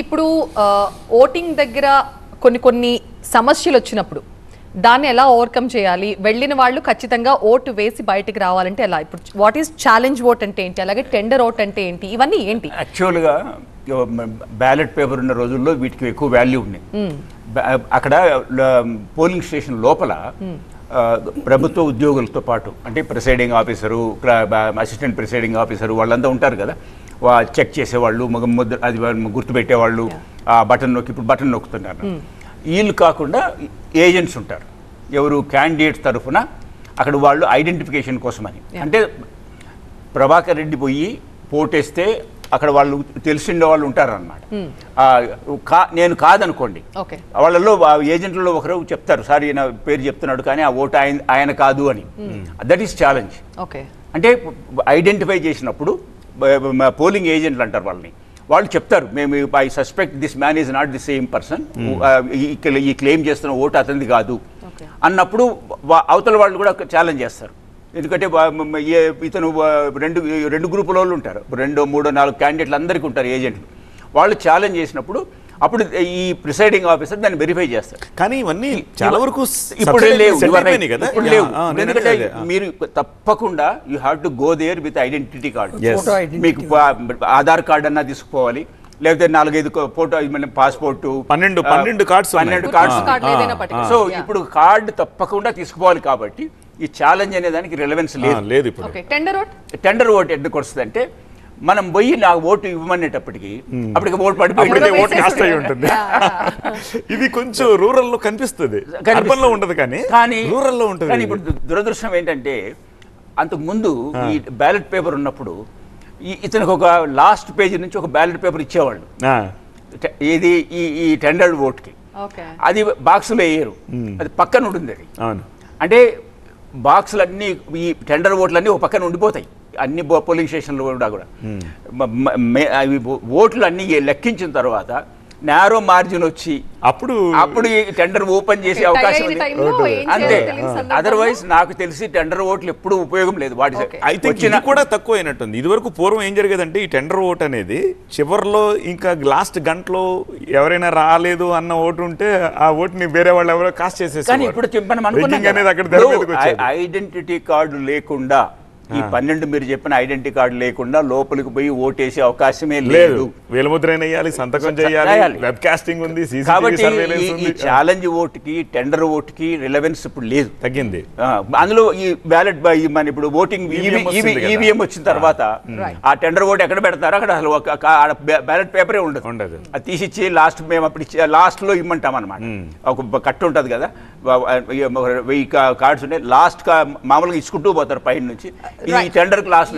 ఇప్పుడు ఓటింగ్ దగ్గర కొన్ని కొన్ని సమస్యలు వచ్చినప్పుడు దాన్ని ఎలా ఓవర్కమ్ చేయాలి? వెళ్ళిన వాళ్ళు ఖచ్చితంగా ఓటు వేసి బయటికి రావాలంటే ఎలా? ఇప్పుడు వాట్ ఈస్ ఛాలెంజ్ ఓట్ అంటే ఏంటి? అలాగే టెండర్ ఓట్ అంటే ఏంటి? ఇవన్నీ ఏంటి? యాక్చువల్గా బ్యాలెట్ పేపర్ ఉన్న రోజుల్లో వీటికి ఎక్కువ వాల్యూ ఉన్నాయి. అక్కడ పోలింగ్ స్టేషన్ లోపల ప్రభుత్వ ఉద్యోగులతో పాటు అంటే presiding officer assistant presiding officer వాళ్ళంతా ఉంటారు కదా. వా చెక్ చేసేవాళ్ళు మగ ముద్ర అది వాళ్ళు గుర్తుపెట్టేవాళ్ళు ఆ బటన్ నొక్కి ఇప్పుడు బటన్ నొక్కుతున్నారు. వీళ్ళు కాకుండా ఏజెంట్స్ ఉంటారు. ఎవరు క్యాండిడేట్ తరఫున అక్కడ వాళ్ళు ఐడెంటిఫికేషన్ కోసమని. అంటే ప్రభాకర్ రెడ్డి పోయి పోటేస్తే అక్కడ వాళ్ళు తెలిసిన వాళ్ళు ఉంటారన్నమాట. ఆ, కా నేను కాదనుకోండి. ఓకే. వాళ్ళలో ఆ ఏజెంట్లలో ఒకరు చెప్తారు సార్ ఈయన పేరు చెప్తున్నాడు కానీ ఆ ఓటు ఆయన ఆయన కాదు అని. That is challenge okay. అంటే ఐడెంటిఫై చేసినప్పుడు పోలింగ్ ఏజెంట్లు అంటారు వాళ్ళని. వాళ్ళు చెప్తారు మేము I suspect this man is not the same person ఈ క్లెయిమ్ చేస్తున్న ఓటు అతనిది కాదు. అన్నప్పుడు అవతల వాళ్ళు కూడా ఛాలెంజ్ చేస్తారు. ఎందుకంటే ఇతను రెండు రెండు గ్రూపుల వాళ్ళు ఉంటారు. రెండో మూడో నాలుగు క్యాండిడేట్లు అందరికీ ఉంటారు ఏజెంట్లు వాళ్ళు ఛాలెంజ్ చేసినప్పుడు అప్పుడు ఈ ప్రిసైడింగ్ ఆఫీసర్ దాన్ని వెరిఫై చేస్తారు. కానీ ఇవన్నీ చాలా వరకు ఇప్పుడు లేవు ఇప్పుడు లేవు. ఎందుకంటే. మీరు తప్పకుండా you have to go there with identity card మీకు ఆధార్ కార్డు అన్నా తీసుకోవాలి. లేకపోతే నాలుగైదు ఫోటో పాస్పోర్ట్ పన్నెండు పన్నెండు కార్డ్స్. పన్నెండు కార్డ్స్. సో. ఇప్పుడు కార్డు తప్పకుండా తీసుకోవాలి కాబట్టి ఈ ఛాలెంజ్ అనే దానికి రిలవెన్స్ లేదు. లేదు ఇప్పుడు. Okay tender vote tender vote ఎందుకు వస్తుంది అంటే మనం పోయి నాకు ఓటు ఇవ్వమనేటప్పటికి అప్పటికి ఓటు అప్పటికే పడిపోయి ఓటు కాస్ట్ అయి ఉంటుంది. ఇది కొంచెం రూరల్లో కనిపిస్తుంది. కనిపిస్తుంది. అర్బన్లో ఉండదు కానీ కానీ రూరల్లో ఉంటుంది కానీ. ఇప్పుడు దురదృష్టం ఏంటంటే అంతకు ముందు ఈ బ్యాలెట్ పేపర్ ఉన్నప్పుడు ఈ ఇతనికి ఒక లాస్ట్ పేజీ నుంచి ఒక బ్యాలెట్ పేపర్ ఇచ్చేవాళ్ళు. ఇది ఈ ఈ టెండర్డ్ ఓట్కి ఓకే. అది బాక్సులో వేయరు. అది పక్కన ఉంటుంది అది. అవును. అంటే బాక్సులన్నీ ఈ టెండర్ ఓట్లన్నీ ఒక పక్కన ఉండిపోతాయి. అన్ని పోలింగ్ స్టేషన్లు కూడా కూడా. అవి ఓట్లు అన్ని లెక్కించిన తర్వాత నేరో మార్జిన్ వచ్చి అప్పుడు అప్పుడు ఈ టెండర్ ఓపెన్ చేసే అవకాశం ఉంది. అంతే. అదర్వైజ్ నాకు తెలిసి టెండర్ ఓట్లు ఎప్పుడు ఉపయోగం లేదు. వాటి థింక్ ఇది కూడా తక్కువ అయినట్టుంది. ఇది వరకు పూర్వం ఏం జరిగేదంటే ఈ టెండర్ ఓట్ అనేది చివర్లో ఇంకా లాస్ట్ గంటలో ఎవరైనా రాలేదు అన్న ఓటు ఉంటే ఆ ఓటుని వేరే వాళ్ళు ఎవరో కాస్ట్ కానీ చేసేసి ఇప్పుడు. ఐడెంటిటీ కార్డు లేకుండా ఈ పన్నెండు మీరు చెప్పిన ఐడెంటిటీ కార్డు లేకుండా లోపలికి పోయి ఓటేసే అవకాశమే లేదు. వేలముద్రైన వేయాలి సంతకం చేయాలి రాయాలి. వెబ్ కాస్టింగ్ ఉంది కాబట్టి సర్వేలెన్స్ ఈ- ఛాలెంజ్ ఓటుకి టెండర్ ఓటుకి రిలవెన్స్ ఇప్పుడు లేదు. తగ్గింది. అందులో ఈ బ్యాలెట్ మన ఇప్పుడు ఓటింగ్ వస్తుంది కదా. ఈవీఎం వచ్చిన తర్వాత Right. ఆ టెండర్ ఓటు ఎక్కడ పెడతారో అక్కడ అసలు ఒక బ్యాలెట్ పేపరే ఉండదు. ఉండదు. అది తీసిచ్చి లాస్ట్ మేము అప్పుడు లాస్ట్లో ఇమ్మంటాం అనమాట ఒక బ- కట్టు ఉంటది కదా. వెయ్యి కార్డ్స్ ఉంటే లాస్ట్ మామూలుగా ఇచ్చుకుంటూ పోతారు పైన నుంచి ఈ. Tender class